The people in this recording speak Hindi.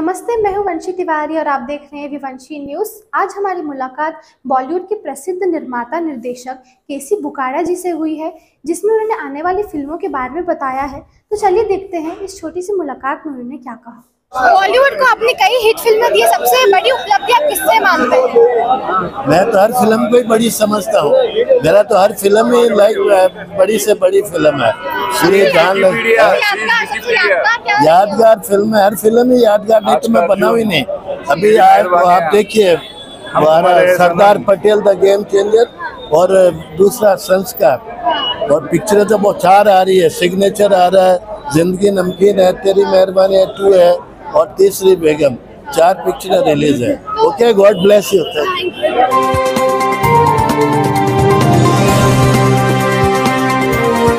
विवंशी तिवारी और आप देख रहे हैं विवंशी न्यूज़। आज हमारी मुलाकात बॉलीवुड के प्रसिद्ध निर्माता निर्देशक केसी बुकाड़ा जी से हुई है, जिसमें उन्होंने आने वाली फ़िल्मों के बारे में बताया है। तो चलिए देखते हैं इस छोटी सी मुलाकात में उन्होंने क्या कहा। बॉलीवुड को अपनी कई हिट फ़िल्में दी सबसे बड़ी उपलब्धि आप किससे मानते हैं मैं तो हर फ़िल्म को ही बड़ी समझता हूँ। मेरा तो हर फ़िल्म ही लाइक बड़ी से बड़ी फ़िल्म है। श्री जान यादगार फ़िल्म है। हर फ़िल्म ही यादगार नहीं तो मैं बनाऊ ही नहीं। अभी आप आप देखिए हमारा Sardar Patel the game changer और दूसरा संस्कार। और पिक्चरें तो बहुत चार आ रही है सिग्नेचर आ रहा है ज़िंदगी नमकीन है तेरी मेहरबानी है टू है और तीसरी बेगम। चार पिक्चरें रिलीज़ है। Okay God bless you thank you